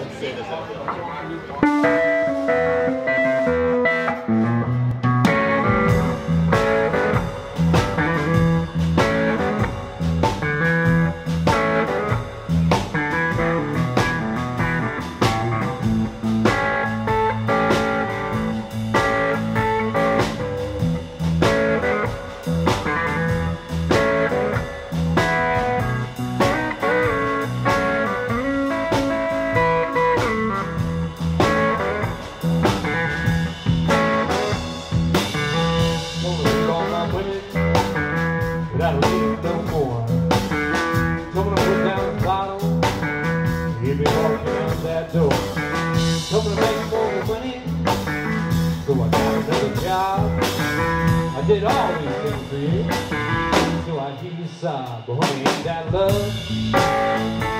don't say this no more. Coming to put down the bottle, he'll be walking out that door. Coming to make more money, so I got another job. I did all these things for you, so I hear you sob. But honey, ain't that love?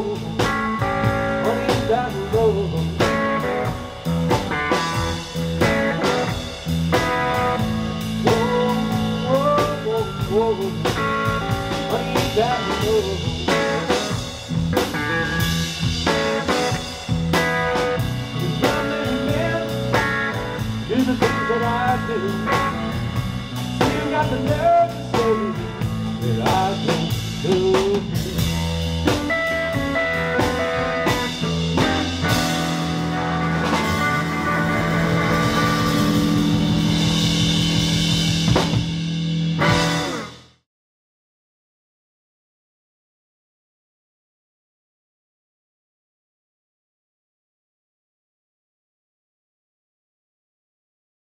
whoa, whoa. Honey, that love. Whoa. Honey, do the things that I do. Got the nerve to say that I don't you.